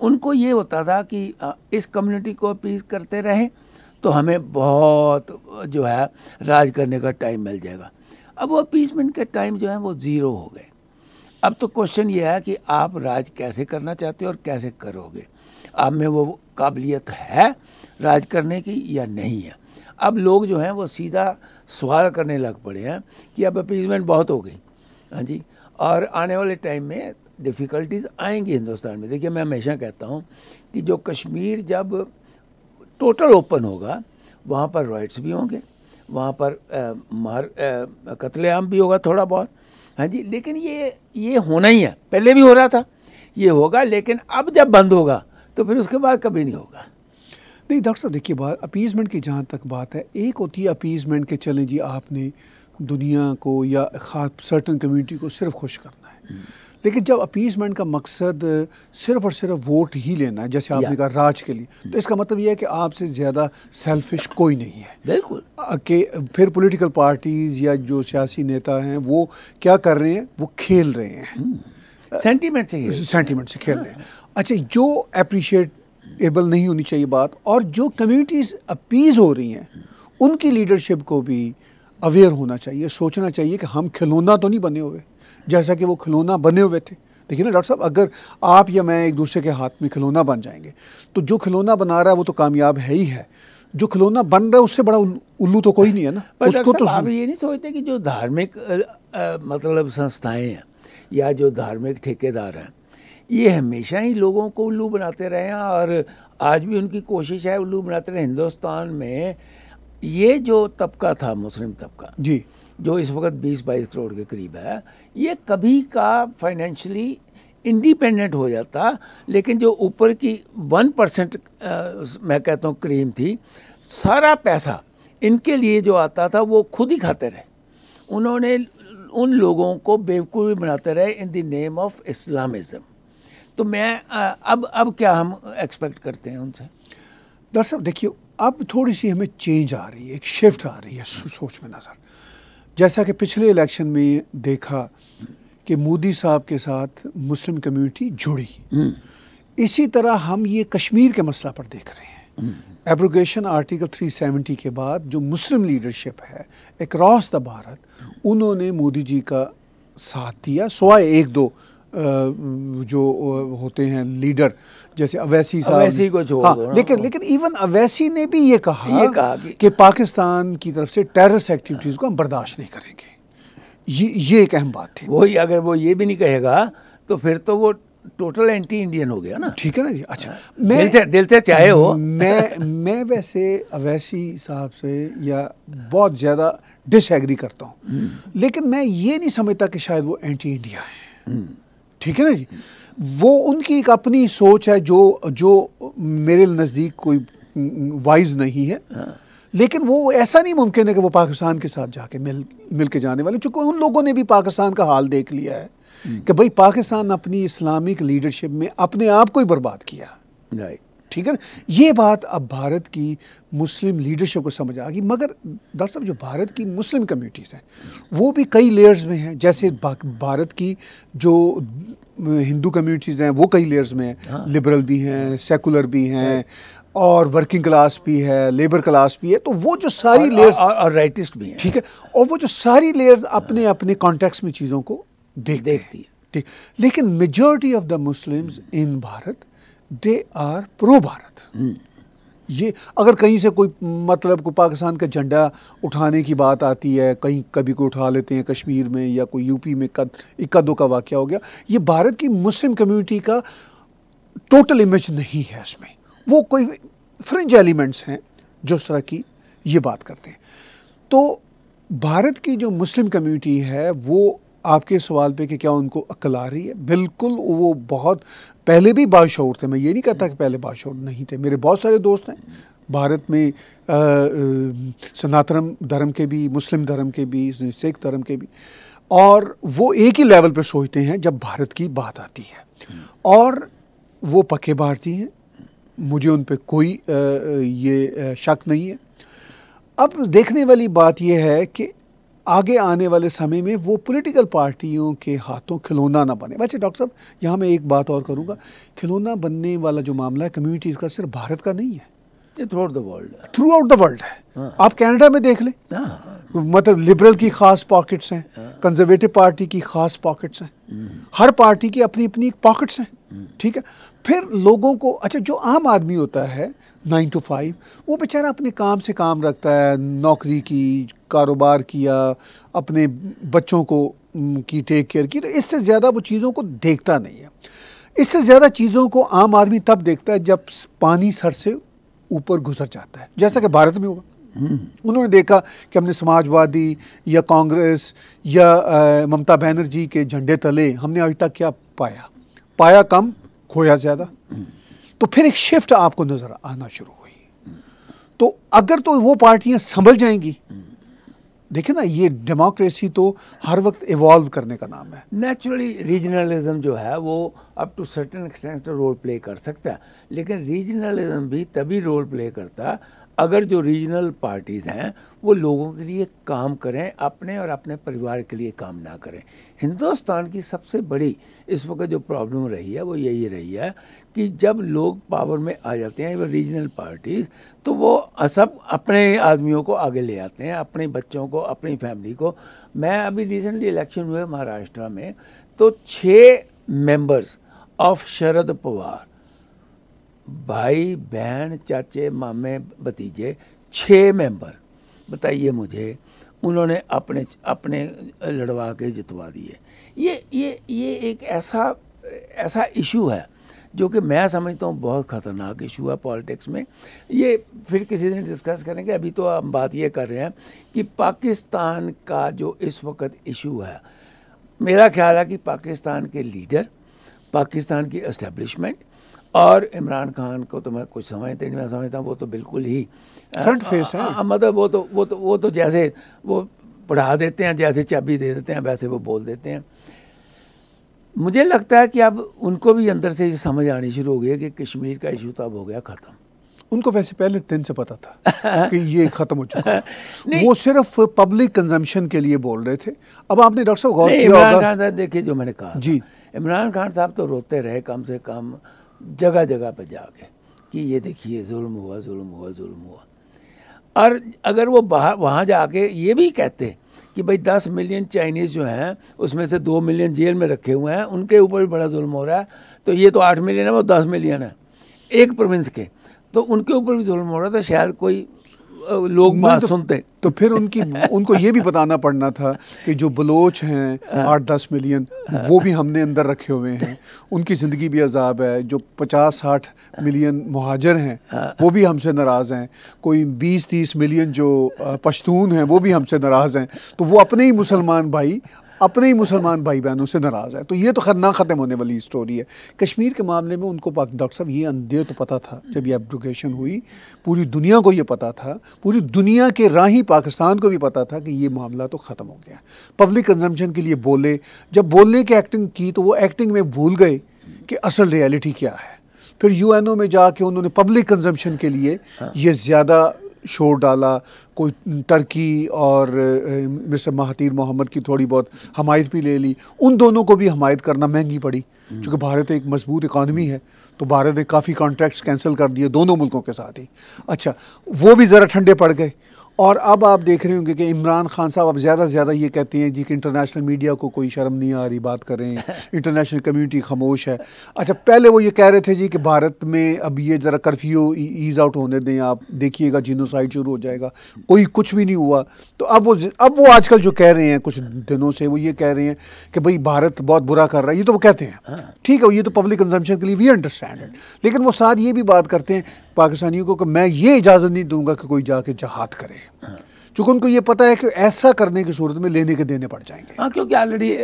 ان کو یہ ہوتا تھا کہ اس کمیونٹی کو اپیز کرتے رہیں تو ہمیں بہت جو ہے، راج کرنے کا ٹائم مل جائے گا۔ اب وہ اپیسمنٹ کے ٹائم جو ہے وہ زیرو ہو گئے۔ اب تو کوشچن یہ ہے کہ آپ راج کیسے کرنا چاہتے ہو اور کیسے کرو گے آپ میں وہ قابلیت ہے راج کرنے کی یا نہیں ہے؟ اب لوگ جو ہیں وہ سیدھا سوال کرنے لگ پڑے ہیں کہ اب اپیزمنٹ بہت ہو گئی۔ ہاں جی؟ اور آنے والے ٹائم میں ڈیفیکلٹیز آئیں گی ہندوستان میں۔ دیکھیے میں ہمیشہ کہتا ہوں کہ جو کشمیر جب ٹوٹل اوپن ہوگا، وہاں پر رائٹس بھی ہوں گے۔ وہاں پر مار قتل عام بھی ہوگا تھوڑا بہت۔ ہاں جی لیکن یہ یہ ہونا ہی ہے۔ پہلے بھی ہو رہا تھا، یہ ہوگا، لیکن اب جب بند ہوگا تو پھر اس کے بعد کبھی نہیں ہوگا۔ نہیں، ڈاکٹر صاحب، دیکھیے بات اپیزمنٹ کی جہاں تک بات ہے، ایک ہوتی ہے اپیزمنٹ کے چلیں جی آپ نے دنیا کو یا خاص سرٹن کمیونٹی کو صرف خوش کرنا ہے۔ لیکن جب اپیزمنٹ کا مقصد صرف اور صرف ووٹ ہی لینا ہے جیسے آپ نے کہا راج کے لیے تو اس کا مطلب یہ ہے کہ آپ سے زیادہ سیلفش کوئی نہیں ہے۔ بالکل۔ کہ پھر پولیٹیکل پارٹیز یا جو سیاسی نیتا ہیں وہ کیا کر رہے ہیں؟ وہ کھیل رہے ہیں۔ سینٹیمنٹ سے سینٹیمنٹ سے کھیل رہے ہیں۔ اچھا جو اپریشیٹ ایبل نہیں ہونی چاہیے بات اور جو کمیونٹیز اپیز ہو رہی ہیں ان کی لیڈرشپ کو بھی اویئر ہونا چاہیے سوچنا چاہیے کہ ہم کھلونا تو نہیں بنے ہوئے۔ جیسا کہ وہ کھلونا بنے ہوئے تھے۔ دیکھیے نا ڈاکٹر صاحب اگر آپ یا میں ایک دوسرے کے ہاتھ میں کھلونا بن جائیں گے تو جو کھلونا بنا رہا ہے وہ تو کامیاب ہے ہی ہے۔ جو کھلونا بن رہا ہے اس سے بڑا الو تو کوئی نہیں ہے نا۔ اس کو تو آپ یہ نہیں سوچتے کہ جو دھارمک مطلب سنستھائیں ہیں یا جو دھارمک ٹھیکے دار ہیں یہ ہمیشہ ہی لوگوں کو الو بناتے رہے ہیں اور آج بھی ان کی کوشش ہے الو بناتے رہے۔ ہندوستان میں یہ جو طبقہ تھا مسلم طبقہ جی۔ جو اس وقت بیس بائیس کروڑ کے قریب ہے، یہ کبھی کا فائنینشلی انڈیپینڈنٹ ہو جاتا، لیکن جو اوپر کی ون پرسنٹ میں کہتا ہوں کریم تھی، سارا پیسہ ان کے لیے جو آتا تھا وہ خود ہی کھاتے رہے۔ انہوں نے ان لوگوں کو بیوقوفی بناتے رہے ان دی نیم آف اسلامزم تو میں اب اب کیا ہم ایکسپیکٹ کرتے ہیں ان سے؟ ڈاکٹر صاحب، دیکھیے، اب تھوڑی سی ہمیں چینج آ رہی ہے، ایک شفٹ آ رہی ہے، سوچ میں نظر۔ جیسا کہ پچھلے الیکشن میں دیکھا کہ مودی صاحب کے ساتھ مسلم کمیونٹی جڑی۔ اسی طرح ہم یہ کشمیر کے مسئلہ پر دیکھ رہے ہیں۔ ایبروگیشن آرٹیکل 370 کے بعد جو مسلم لیڈرشپ ہے اکراس دا بھارت انہوں نے مودی جی کا ساتھ دیا سوائے ایک دو جو ہوتے ہیں لیڈر جیسے اویسی اویسی کو ہاں لیکن لیکن ایون اویسی نے بھی یہ کہا کہ پاکستان کی طرف سے ٹیررس ایکٹیویٹیز کو ہم برداشت نہیں کریں گے۔ یہ ایک اہم بات تھی۔ وہی اگر وہ یہ بھی نہیں کہے گا تو پھر تو وہ ٹوٹل اینٹی انڈین ہو گیا نا۔ ٹھیک ہے نا جی؟ اچھا۔ میں دل سے چاہے ہو۔ میں میں ویسے اویسی صاحب سے یا بہت زیادہ ڈس ایگری کرتا ہوں۔ لیکن میں یہ نہیں سمجھتا کہ شاید وہ اینٹی انڈیا ہیں ٹھیک ہے نا جی؟ وہ ان کی ایک اپنی سوچ ہے جو جو میرے نزدیک کوئی وائز نہیں ہے ہاں۔ لیکن وہ ایسا نہیں ممکن ہے کہ وہ پاکستان کے ساتھ جا کے مل مل کے جانے والے چونکہ ان لوگوں نے بھی پاکستان کا حال دیکھ لیا ہے کہ بھائی پاکستان اپنی اسلامک لیڈرشپ میں اپنے آپ کو ہی برباد کیا۔ ٹھیک ہے نا؟ یہ بات اب بھارت کی مسلم لیڈرشپ کو سمجھ آ گئی مگر ڈاکٹر صاحب جو بھارت کی مسلم کمیونٹیز ہیں وہ بھی کئی لیئرز میں ہیں۔ جیسے بھارت کی جو ہندو کمیونٹیز ہیں وہ کئی لیئرز میں ہیں۔ لبرل ہاں۔ بھی ہیں سیکولر بھی ہیں اور ورکنگ کلاس بھی ہے لیبر کلاس بھی ہے۔ تو وہ جو ساری لیئرز اور رائٹسٹ بھی ہیں۔ ٹھیک ہے۔ اور وہ جو ساری لیئرز اپنے اپنے کانٹیکس میں چیزوں کو دیکھتی ہیں۔ ٹھیک۔ لیکن majority of the Muslims in Bharat they are pro Bharat. یہ اگر کہیں سے کوئی مطلب کوئی پاکستان کا جھنڈا اٹھانے کی بات آتی ہے، کہیں کبھی کوئی اٹھا لیتے ہیں کشمیر میں یا کوئی یو پی میں اکا دو کا واقعہ ہو گیا۔ یہ بھارت کی مسلم کمیونٹی کا ٹوٹل امیج نہیں ہے اس میں۔ وہ کوئی فرنج ایلیمنٹس ہیں جو اس طرح کی یہ بات کرتے ہیں۔ تو بھارت کی جو مسلم کمیونٹی ہے، وہ آپ کے سوال پہ کہ کیا ان کو عقل آ رہی ہے؟ بالکل، وہ بہت پہلے بھی باشعور تھے۔ میں یہ نہیں کہتا کہ پہلے باشعور نہیں تھے۔ میرے بہت سارے دوست ہیں۔ بھارت میں سناترم دھرم کے بھی، مسلم دھرم کے بھی، سکھ دھرم کے بھی۔ اور وہ ایک ہی لیول پہ سوچتے ہیں جب بھارت کی بات آتی ہے۔ اور وہ پکے بھارتی ہیں۔ مجھے ان پہ کوئی یہ شک نہیں ہے۔ اب دیکھنے والی بات یہ ہے کہ آگے آنے والے سمے میں وہ پولیٹیکل پارٹیوں کے ہاتھوں کھلونا نہ بنے۔ ویسے ڈاکٹر صاحب یہاں میں ایک بات اور کروں گا۔ کھلونا بننے والا جو معاملہ ہے کمیونٹیز کا صرف بھارت کا نہیں ہے۔ Throughout the world throughout the world ہے۔ آپ کینیڈا میں دیکھ لیں۔ ہاں۔ مطلب لبرل کی خاص پاکٹس ہیں کنزرویٹو ہاں۔ پارٹی کی خاص پاکٹس ہیں۔ ہر پارٹی کی اپنی اپنی پاکٹس ہیں۔ ٹھیک ہے۔ پھر لوگوں کو اچھا جو عام آدمی ہوتا ہے نائن ٹو فائیو وہ بیچارہ اپنے کام سے کام رکھتا ہے نوکری کی کاروبار کیا اپنے بچوں کو کی ٹیک کیئر کی تو اس سے زیادہ وہ چیزوں کو دیکھتا نہیں ہے۔ اس سے زیادہ چیزوں کو عام آدمی تب دیکھتا ہے جب پانی سر سے اوپر گزر جاتا ہے۔ جیسا کہ بھارت میں ہوا۔ انہوں نے دیکھا کہ ہم نے سماجوادی یا کانگریس یا ممتا بینرجی کے جھنڈے تلے ہم نے ابھی تک کیا پایا؟ پایا کم کھویا زیادہ۔ تو پھر ایک شفٹ آپ کو نظر آنا شروع ہوئی۔ تو اگر تو وہ پارٹیاں سنبھل جائیں گی۔ دیکھیں نا، یہ ڈیموکریسی تو ہر وقت ایوالو کرنے کا نام ہے۔ نیچرلی ریجنلزم جو ہے وہ up to certain extent role play کر سکتا ہے۔ لیکن ریجنلزم بھی تبھی رول پلے کرتا ہے اگر جو ریجنل پارٹیز ہیں، وہ لوگوں کے لیے کام کریں، اپنے اور اپنے پریوار کے لیے کام نہ کریں۔ ہندوستان کی سب سے بڑی اس وقت جو پرابلم رہی ہے، وہ یہی رہی ہے کہ جب لوگ پاور میں آ جاتے ہیں وہ ریجنل پارٹیز تو وہ سب اپنے آدمیوں کو آگے لے آتے ہیں، اپنے بچوں کو، اپنی فیملی کو۔ میں ابھی ریسنٹلی الیکشن ہوئے مہاراشٹرا میں، تو چھ ممبرز آف شرد پوار بھائی، بہن، چاچے، مامے بتیجے چھ ممبر۔ بتائیے مجھے، انہوں نے اپنے اپنے لڑوا کے جتوا دیے۔ یہ یہ یہ ایک ایسا ایسا ایشو ہے جو کہ میں سمجھتا ہوں بہت خطرناک ایشو ہے پالیٹکس میں۔ یہ پھر کسی دن ڈسکس کریں گے۔ ابھی تو ہم بات یہ کر رہے ہیں کہ پاکستان کا جو اس وقت ایشو ہے، میرا خیال ہے کہ پاکستان کے لیڈر، پاکستان کی اسٹیبلشمنٹ اور عمران خان کو تو میں کچھ سمجھتے نہیں میں سمجھتا ہوں وہ تو بالکل ہی فرنٹ فیس ہے۔ مطلب وہ تو وہ تو وہ تو جیسے وہ پڑھا دیتے ہیں جیسے چابی دے دیتے ہیں ویسے وہ بول دیتے ہیں۔ مجھے لگتا ہے کہ اب ان کو بھی اندر سے یہ سمجھ آنی شروع ہو گئی کہ کشمیر کا ایشو تو اب ہو گیا ختم۔ ان کو ویسے پہلے دن سے پتا تھا کہ یہ ختم ہو چکا وہ صرف پبلک کنزمپشن کے لیے بول رہے تھے۔ اب آپ نے ڈاکٹر صاحب غور کیا ہوگا۔ دیکھیے جو میں نے کہا۔ جی۔ عمران خان صاحب تو روتے رہے کم سے کم۔ جگہ جگہ پہ جا کے کہ یہ دیکھیے ظلم ہوا ظلم ہوا ظلم ہوا۔ اور اگر وہ باہر وہاں جا کے یہ بھی کہتے کہ بھائی دس ملین چائنیز جو ہیں، اس میں سے دو ملین جیل میں رکھے ہوئے ہیں، ان کے اوپر بھی بڑا ظلم ہو رہا ہے۔ تو یہ تو آٹھ ملین ہے وہ دس ملین ہے ایک پروونس کے۔ تو ان کے اوپر بھی ظلم ہو رہا تھا، شاید کوئی لوگ بات سنتے تو پھر ان کی ان کو یہ بھی بتانا پڑنا تھا کہ جو بلوچ ہیں ہاں۔ آٹھ دس ملین وہ بھی ہم نے اندر رکھے ہوئے ہیں۔ ان کی زندگی بھی عذاب ہے۔ جو پچاس ساٹھ ملین مہاجر ہیں ہاں۔ وہ بھی ہم سے ناراض ہیں۔ کوئی بیس تیس ملین جو پشتون ہیں وہ بھی ہم سے ناراض ہیں۔ تو وہ اپنے ہی مسلمان بھائی اپنے ہی مسلمان بھائی بہنوں سے ناراض ہے۔ تو یہ تو خیر نہ ختم ہونے والی اسٹوری ہے۔ کشمیر کے معاملے میں ان کو ڈاکٹر صاحب یہ اندھے تو پتہ تھا۔ جب یہ ایبروگیشن ہوئی پوری دنیا کو یہ پتہ تھا۔ پوری دنیا کے راہی پاکستان کو بھی پتہ تھا کہ یہ معاملہ تو ختم ہو گیا۔ پبلک کنزمپشن کے لیے بولے جب بولنے کی ایکٹنگ کی تو وہ ایکٹنگ میں بھول گئے کہ اصل ریالٹی کیا ہے۔ پھر یو این او میں جا کے انہوں نے پبلک کنزمپشن کے لیے ہاں۔ یہ زیادہ شور ڈالا، کوئی ٹرکی اور مسٹر مہاتیر محمد کی تھوڑی بہت حمایت بھی لے لی۔ ان دونوں کو بھی حمایت کرنا مہنگی پڑی، چونکہ بھارت ایک مضبوط اکانومی ہے، تو بھارت نے کافی کانٹریکٹس کینسل کر دیے دونوں ملکوں کے ساتھ ہی۔ اچھا وہ بھی ذرا ٹھنڈے پڑ گئے۔ اور اب آپ دیکھ رہے ہوں گے کہ عمران خان صاحب اب زیادہ سے زیادہ یہ کہتے ہیں جی کہ انٹرنیشنل میڈیا کو کوئی شرم نہیں آ رہی بات کر رہے ہیں۔ انٹرنیشنل کمیونٹی خاموش ہے۔ اچھا پہلے وہ یہ کہہ رہے تھے جی کہ بھارت میں اب یہ ذرا کرفیو ایز آؤٹ ہونے دیں آپ۔ دیکھیے گا جینوسائڈ شروع ہو جائے گا۔ کوئی کچھ بھی نہیں ہوا۔ تو اب وہ اب وہ آج کل جو کہہ رہے ہیں کچھ دنوں سے وہ یہ کہہ رہے ہیں کہ بھائی بھارت بہت برا کر رہا ہے۔ یہ تو وہ کہتے ہیں۔ ہاں۔ ٹھیک ہے یہ تو پبلک کنزمپشن کے لیے وی انڈرسٹینڈ لیکن وہ ساتھ یہ بھی بات کرتے ہیں پاکستانیوں کو کہ میں یہ اجازت نہیں دوں گا کہ کوئی جا کے جہاد کرے۔ چونکہ ان کو یہ پتا ہے کہ ایسا کرنے کی صورت میں لینے کے دینے پڑ جائیں گے۔ ہاں کیونکہ آلریڈی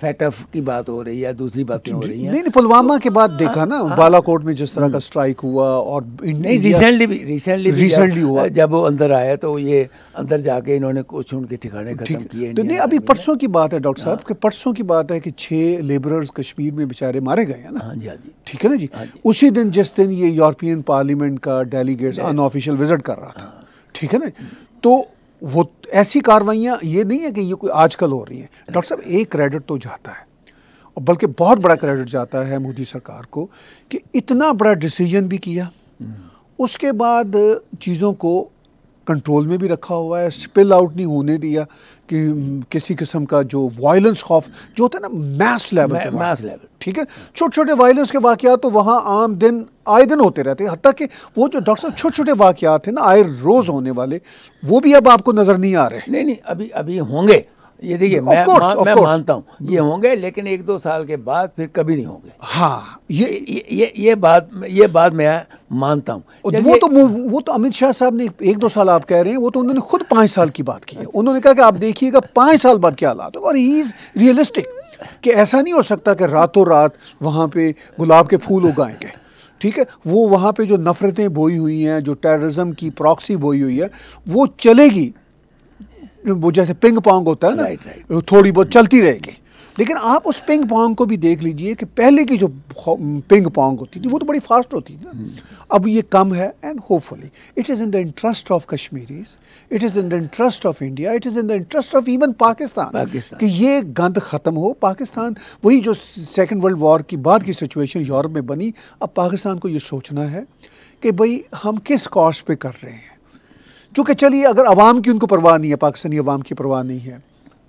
فیٹ اف کی بات ہو رہی ہے دوسری باتیں ہو رہی ہیں۔ نہیں پلوامہ کے بعد دیکھا نا ہاں۔ بالا کوٹ میں جس طرح کا سٹرائک ہوا اور نہیں ریسنٹلی بھی ریسنٹلی ریسنٹلی ہوا۔ جب وہ اندر آیا تو یہ اندر جا کے انہوں نے کچھ ان کے ٹھکانے ختم کیے تو نہیں ابھی پرسوں کی بات ہے ڈاکٹر صاحب کہ پرسوں کی بات ہے کہ چھ لیبررز کشمیر میں بیچارے مارے گئے ہیں نا۔ ہاں جی ہاں جی۔ ٹھیک ہے نا جی؟ اسی دن جس دن یہ یورپین پارلیمنٹ کا ڈیلیگیٹس ان آفیشیل وزٹ کر رہا تھا۔ ٹھیک ہے نا تو وہ ایسی کاروائیاں یہ نہیں ہے کہ یہ کوئی آج کل ہو رہی ہیں۔ ڈاکٹر صاحب ایک کریڈٹ تو جاتا ہے۔ اور بلکہ بہت بڑا کریڈٹ جاتا ہے مودی سرکار کو کہ اتنا بڑا ڈیسیجن بھی کیا۔ اس کے بعد چیزوں کو کنٹرول میں بھی رکھا ہوا ہے سپل آؤٹ نہیں ہونے دیا کہ کسی قسم کا جو وائلنس خوف جو ہوتا ہے نا میس لیول میس لیول ٹھیک ہے؟ چھوٹے چھوٹے وائلنس کے واقعات تو وہاں عام دن آئے دن ہوتے رہتے ہیں حتیٰ کہ وہ جو ڈاکٹر صاحب چھوٹے چھوٹے واقعات ہیں نا آئے روز ہونے والے وہ بھی اب آپ کو نظر نہیں آ رہے۔ نہیں نہیں ابھی ابھی ہوں گے۔ یہ دیکھیے میں. مانتا ہوں یہ ہوں گے لیکن ایک دو سال کے بعد پھر کبھی نہیں ہوں گے۔ ہاں یہ بات یہ بات میں مانتا ہوں۔ وہ تو وہ تو امت شاہ صاحب نے ایک دو سال آپ کہہ رہے ہیں وہ تو انہوں نے خود پانچ سال کی بات کی ہے۔ انہوں نے کہا کہ آپ دیکھیے گا پانچ سال بعد کیا حالات اور ہی از ریئلسٹک کہ ایسا نہیں ہو سکتا کہ راتوں رات وہاں پہ گلاب کے پھول اگائیں گے۔ ٹھیک ہے وہ وہاں پہ جو نفرتیں بوئی ہوئی ہیں جو ٹیررزم کی پراکسی بوئی ہوئی ہے وہ چلے گی۔ وہ جیسے پنگ پانگ ہوتا ہے نا تھوڑی بہت چلتی رہے گی۔ لیکن آپ اس پنگ پانگ کو بھی دیکھ لیجیے کہ پہلے کی جو پنگ پانگ ہوتی تھی وہ تو بڑی فاسٹ ہوتی تھی نا۔ اب یہ کم ہے and hopefully it is in the interest of Kashmiris it is in the interest of India it is in the interest of even Pakistan Pakistan. کہ یہ گند ختم ہو۔ پاکستان وہی جو سیکنڈ ورلڈ وار کی بعد کی سچویشن یورپ میں بنی اب پاکستان کو یہ سوچنا ہے کہ بھئی ہم کس کاسٹ پہ کر رہے ہیں؟ چونکہ چلیے اگر عوام کی ان کو پرواہ نہیں ہے پاکستانی عوام کی پرواہ نہیں ہے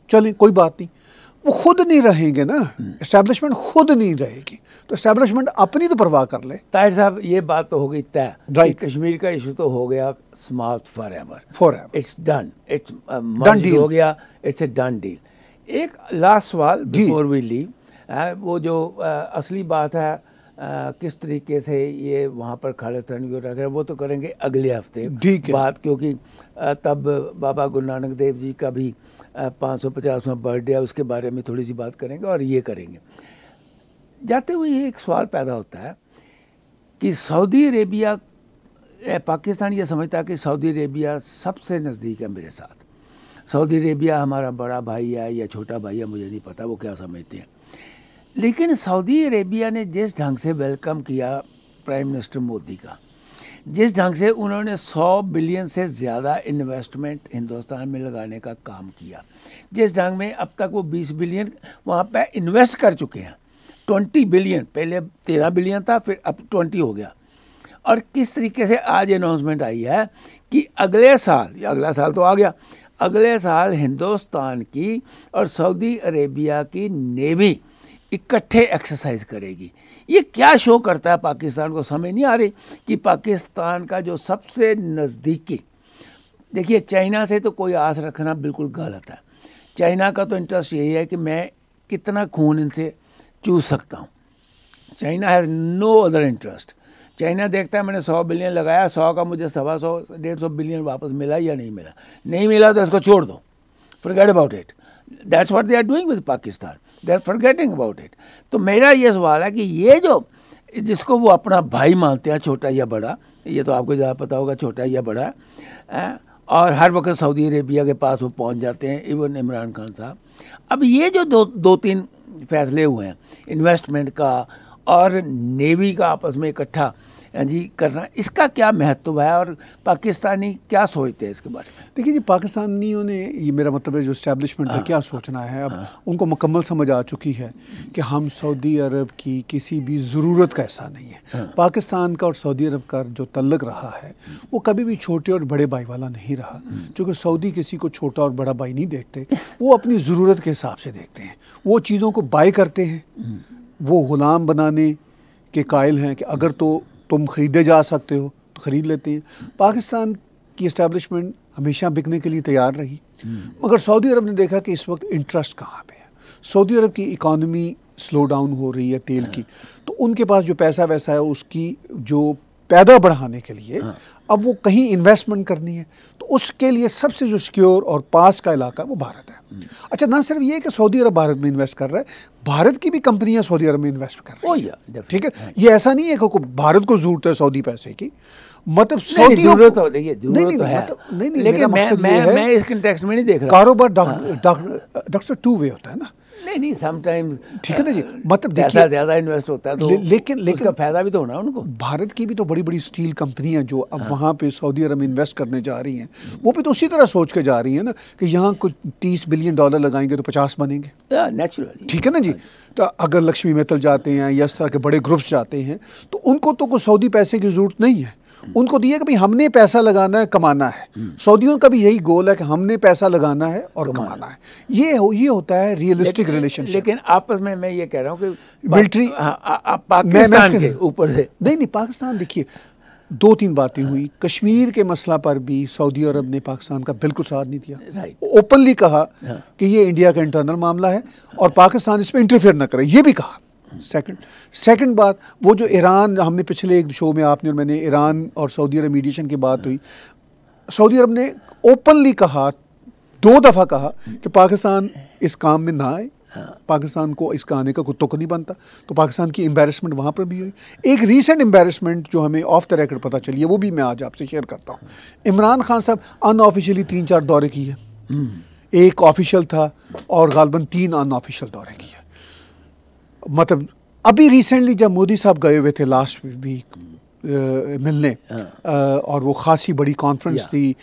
چلیں کوئی بات نہیں۔ وہ خود نہیں رہیں گے نا اسٹیبلشمنٹ خود نہیں رہے گی۔ تو اسٹیبلشمنٹ اپنی تو پرواہ کر لے۔ طاہر صاحب یہ بات تو ہو گئی طے. کہ کشمیر کا ایشو تو ہو گیا سماپت forever forever it's done it's deal. ہو گیا۔ اٹس اے ڈن ڈیل ایک لاسٹ سوال۔ بفور وی لیو وہ جو اصلی بات ہے کس طریقے سے یہ وہاں پر رہے ہیں وہ تو کریں گے اگلے ہفتے۔ بات کیونکہ تب بابا گرو نانک دیو جی کا بھی پانچ سو پچاسواں برتھ ڈے ہے اس کے بارے میں تھوڑی سی بات کریں گے اور یہ کریں گے۔ جاتے ہوئے یہ ایک سوال پیدا ہوتا ہے کہ سعودی عربیہ پاکستان یہ سمجھتا ہے کہ سعودی عربیہ سب سے نزدیک ہے میرے ساتھ۔ سعودی عربیہ ہمارا بڑا بھائی ہے یا چھوٹا بھائی ہے مجھے نہیں پتا وہ کیا سمجھتے ہیں؟ لیکن سعودی عربیہ نے جس ڈھنگ سے ویلکم کیا پرائم منسٹر مودی کا، جس ڈھنگ سے انہوں نے سو بلین سے زیادہ انویسٹمنٹ ہندوستان میں لگانے کا کام کیا، جس ڈھنگ میں اب تک وہ بیس بلین وہاں پہ انویسٹ کر چکے ہیں۔ ٹونٹی بلین، پہلے تیرہ بلین تھا، پھر اب ٹونٹی ہو گیا۔ اور کس طریقے سے آج اناؤنسمنٹ آئی ہے کہ اگلے سال، یا اگلا سال تو آ گیا، اگلے سال ہندوستان کی اور سعودی عربیہ کی نیوی اکٹھے ایکسرسائز کرے گی۔ یہ کیا شو کرتا ہے پاکستان کو سمجھ نہیں آ رہی کہ پاکستان کا جو سب سے نزدیکی، دیکھیے چائنا سے تو کوئی آس رکھنا بالکل غلط ہے۔ چائنا کا تو انٹرسٹ یہی ہے کہ میں کتنا خون ان سے چوس سکتا ہوں۔ China has no other interest China دیکھتا ہے میں نے سو بلین لگایا، سو کا مجھے سوا سو، ڈیڑھ سو بلین واپس ملا یا نہیں ملا؟ نہیں ملا تو اس کو چھوڑ دو۔ Forget about it that's what they are doing with Pakistan they are forgetting about it تو میرا یہ سوال ہے کہ یہ جو جس کو وہ اپنا بھائی مانتے ہیں، چھوٹا یا بڑا، یہ تو آپ کو زیادہ پتا ہوگا، چھوٹا یا بڑا اور ہر وقت سعودی عربیہ کے پاس وہ پہنچ جاتے ہیں، ایون عمران خان صاحب۔ اب یہ جو دو دو تین فیصلے ہوئے ہیں انویسٹمنٹ کا اور نیوی کا آپس میں اکٹھا جی کرنا۔ اس کا کیا مہتو ہے اور پاکستانی کیا سوچتے ہیں اس کے بارے میں؟ دیکھیے جی پاکستانیوں نے یہ میرا مطلب ہے جو اسٹیبلشمنٹ ہے کیا سوچنا ہے۔ اب ان کو مکمل سمجھ آ چکی ہے کہ ہم سعودی عرب کی کسی بھی ضرورت کا ایسا نہیں ہے۔ پاکستان کا اور سعودی عرب کا جو تعلق رہا ہے وہ کبھی بھی چھوٹے اور بڑے بھائی والا نہیں رہا۔ چونکہ سعودی کسی کو چھوٹا اور بڑا بھائی نہیں دیکھتے وہ اپنی ضرورت کے حساب سے دیکھتے ہیں۔ وہ چیزوں کو بائی کرتے ہیں۔ وہ غلام بنانے کے قائل ہیں کہ اگر تو تم خریدے جا سکتے ہو تو خرید لیتے ہیں۔ پاکستان کی اسٹیبلشمنٹ ہمیشہ بکنے کے لیے تیار رہی۔ مگر سعودی عرب نے دیکھا کہ اس وقت انٹرسٹ کہاں پہ ہے۔ سعودی عرب کی اکانومی سلو ڈاؤن ہو رہی ہے تیل کی۔ تو ان کے پاس جو پیسہ ویسا ہے اس کی جو پیدا بڑھانے کے لیے اب وہ کہیں انویسٹمنٹ کرنی ہے۔ تو اس کے لیے سب سے جو سیکیور اور پاس کا علاقہ وہ بھارت ہے۔ اچھا نہ صرف یہ کہ سعودی عرب بھارت میں انویسٹ کر رہا ہے بھارت کی بھی کمپنیاں سعودی عرب میں انویسٹ کر رہی ہیں. ٹھیک ہے؟ یہ ایسا نہیں ہے کہ بھارت کو ضرورت ہے سعودی پیسے کی۔ مطلب ضرورت لیکن میں اس کنٹیکسٹ میں نہیں دیکھ رہا۔ کاروبار ڈاکٹر ٹو وے ہوتا ہے نا۔ نہیں نہیں سم ٹائمز ٹھیک ہے نا جی مطلب پیسہ زیادہ انویسٹ ہوتا ہے تو لیکن- لیکن- کا فائدہ بھی تو ہونا ان کو۔ بھارت کی بھی تو بڑی بڑی سٹیل کمپنیاں جو اب وہاں پہ سعودی عرب انویسٹ کرنے جا رہی ہیں وہ بھی تو اسی طرح سوچ کے جا رہی ہیں نا کہ یہاں کچھ تیس بلین ڈالر لگائیں گے تو پچاس بنیں گے۔ نیچرلی ٹھیک ہے نا جی؟ تو اگر لکشمی میتل جاتے ہیں یا اس طرح کے بڑے گروپس جاتے ہیں تو ان کو تو کوئی سعودی پیسے کی ضرورت نہیں ہے۔ ان کو دیا کہ بھائی ہم نے پیسہ لگانا ہے کمانا ہے۔ سعودیوں کا بھی یہی گول ہے کہ ہم نے پیسہ لگانا ہے اور کمانا ہے۔ یہ یہ ہوتا ہے ریئلسٹک ریلیشن لیکن آپس میں میں یہ کہہ رہا ہوں کہ ہاں، میں- میں اس پاکستان کے- اوپر سے۔ نہیں نہیں پاکستان دیکھیے دو تین باتیں ہوئی۔ کشمیر کے مسئلہ پر بھی سعودی عرب نے پاکستان کا بالکل ساتھ نہیں دیا. اوپنلی کہا کہ یہ انڈیا کا انٹرنل معاملہ ہے اور پاکستان اس پہ انٹرفیئر نہ کرے۔ یہ بھی کہا۔ سیکنڈ سیکنڈ بات وہ جو ایران ہم نے پچھلے ایک شو میں آپ نے اور میں نے ایران اور سعودی عرب میڈیشن کی بات ہوئی سعودی عرب نے اوپنلی کہا دو دفعہ کہا کہ پاکستان اس کام میں نہ آئے پاکستان کو اس کا آنے کا کوئی تک نہیں بنتا تو پاکستان کی امبیرسمنٹ وہاں پر بھی ہوئی۔ ایک ریسنٹ امبیرسمنٹ جو ہمیں آف دا ریکڈ پتہ چلی ہے وہ بھی میں آج آپ سے شیئر کرتا ہوں۔ عمران خان صاحب ان آفیشیلی تین چار دورے کی ہے ایک آفیشیل تھا اور غالباً تین ان آفیشیل دورے کی ہے مطلب ابھی ریسنٹلی جب مودی صاحب گئے ہوئے تھے لاسٹ ویک ملنے آ، اور وہ خاصی بڑی کانفرنس. تھی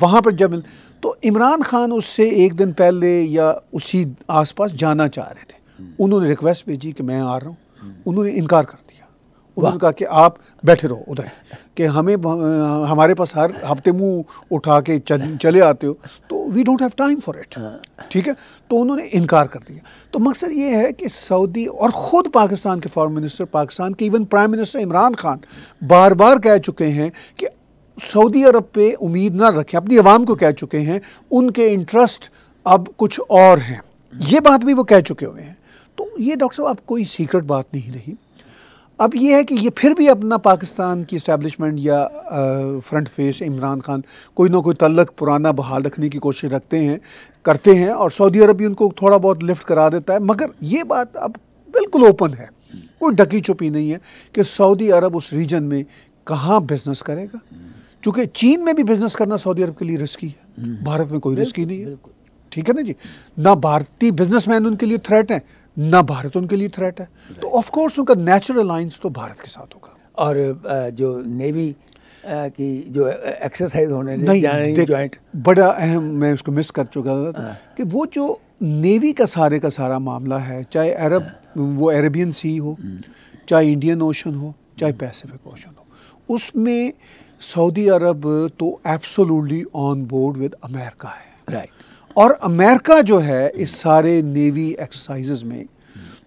وہاں پر جب مل تو عمران خان اس سے ایک دن پہلے یا اسی آس پاس جانا چاہ رہے تھے۔ انہوں نے ریکویسٹ بھیجی کہ میں آ رہا ہوں۔ انہوں نے انکار کر انہوں نے کہا کہ آپ بیٹھے رہو ادھر۔ کہ ہمیں ہمارے پاس ہر ہفتے منہ اٹھا کے چل- چلے آتے ہو تو we don't have time for it ٹھیک ہے؟ تو انہوں نے انکار کر دیا۔ تو مقصد یہ ہے کہ سعودی اور خود پاکستان کے فارن منسٹر پاکستان کے even prime minister Imran Khan بار بار کہہ چکے ہیں کہ سعودی عرب پہ امید نہ رکھیں اپنی عوام کو کہہ چکے ہیں ان کے انٹرسٹ اب کچھ اور ہیں۔ یہ بات بھی وہ کہہ چکے ہوئے ہیں۔ تو یہ ڈاکٹر صاحب اب کوئی سیکرٹ بات نہیں رہی۔ اب یہ ہے کہ یہ پھر بھی اپنا پاکستان کی اسٹیبلشمنٹ یا فرنٹ فیس عمران خان کوئی نہ کوئی تعلق پرانا بحال رکھنے کی کوشش رکھتے ہیں کرتے ہیں اور سعودی عرب بھی ان کو تھوڑا بہت لفٹ کرا دیتا ہے۔ مگر یہ بات اب بالکل اوپن ہے۔ کوئی ڈکی چھپی نہیں ہے کہ سعودی عرب اس ریجن میں کہاں بزنس کرے گا۔ چونکہ چین میں بھی بزنس کرنا سعودی عرب کے لیے رسکی ہے۔ بھارت میں کوئی رسکی نہیں ہے۔ ٹھیک ہے نا جی؟ نہ بھارتی بزنس مین ان کے لیے تھریٹ ہے نہ بھارت ان کے لیے تھریٹ ہے۔ تو آف کورس ان کا نیچرل الائنس تو بھارت کے ساتھ ہوگا۔ اور جو نیوی کی جو ایکسرسائز ہونے جوائنٹ بڑا اہم میں اس کو مس کر چکا تھا کہ وہ جو نیوی کا سارے کا سارا معاملہ ہے چاہے عرب وہ عربین سی ہو چاہے انڈین اوشن ہو چاہے پیسیفک اوشن ہو۔ اس میں سعودی عرب تو ایبسولوٹلی آن بورڈ ود امریکہ ہے۔ رائٹ اور امریکہ جو ہے اس سارے نیوی ایکسرسائزز میں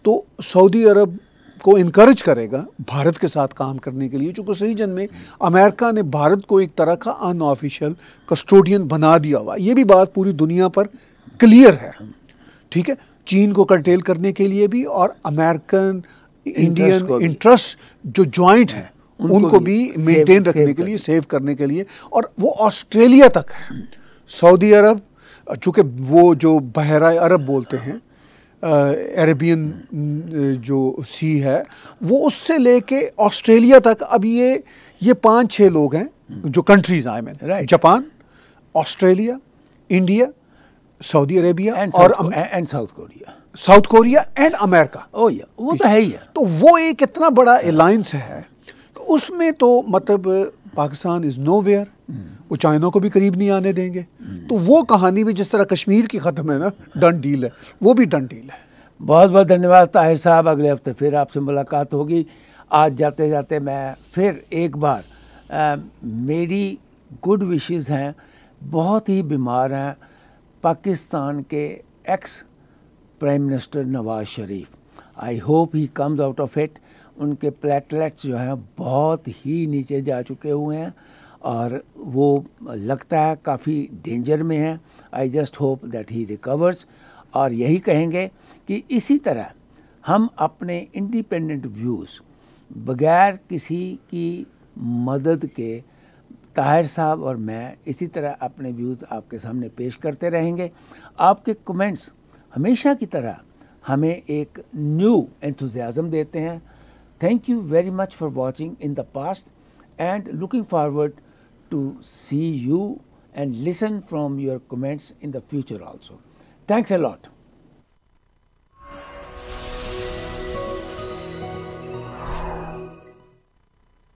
تو سعودی عرب کو انکریج کرے گا بھارت کے ساتھ کام کرنے کے لیے چونکہ اس ریجن میں امریکہ نے بھارت کو ایک طرح کا ان آفیشیل کسٹوڈین بنا دیا ہوا۔ یہ بھی بات پوری دنیا پر کلیئر ہے۔ ٹھیک ہے؟ چین کو کرٹیل کرنے کے لیے بھی اور امریکن انڈین۔ انٹرسٹ جو جوائنٹ ہیں ان کو بھی مینٹین رکھنے کے لیے سیو کرنے کے لیے۔ اور وہ آسٹریلیا تک ہے۔ سعودی عرب چونکہ وہ جو بحیرہ عرب بولتے ہیں عربین جو سی ہے وہ اس سے لے کے آسٹریلیا تک اب یہ یہ پانچ چھ لوگ ہیں جو کنٹریز آئے میں. Japan Australia India Saudi Arabia اور South Korea South Korea and یا وہ تو ہے ہی ہے۔ تو وہ ایک اتنا بڑا الائنس ہے اس میں تو مطلب پاکستان از نو ویئر وہ چائنا کو بھی قریب نہیں آنے دیں گے۔ تو وہ کہانی بھی جس طرح کشمیر کی ختم ہے نا ڈن ڈیل ہے۔ وہ بھی ڈن ڈیل ہے۔ بہت بہت دھنیہ واد طاہر صاحب اگلے ہفتے پھر آپ سے ملاقات ہوگی۔ آج جاتے جاتے میں پھر ایک بار آ، میری گڈ وشز ہیں بہت ہی بیمار ہیں۔ پاکستان کے ex prime minister Nawaz Sharif. I hope he comes out of it. ان کے پلیٹلیٹس جو ہیں بہت ہی نیچے جا چکے ہوئے ہیں۔ اور وہ لگتا ہے کافی ڈینجر میں ہیں I just hope that he recovers اور یہی کہیں گے کہ اسی طرح ہم اپنے انڈیپینڈنٹ ویوز بغیر کسی کی مدد کے طاہر صاحب اور میں اسی طرح اپنے ویوز آپ کے سامنے پیش کرتے رہیں گے۔ آپ کے کمنٹس ہمیشہ کی طرح ہمیں ایک نیو انتھوزیازم دیتے ہیں۔ Thank you very much for watching in the past and looking forward to see you and listen from your comments in the future also. Thanks a lot.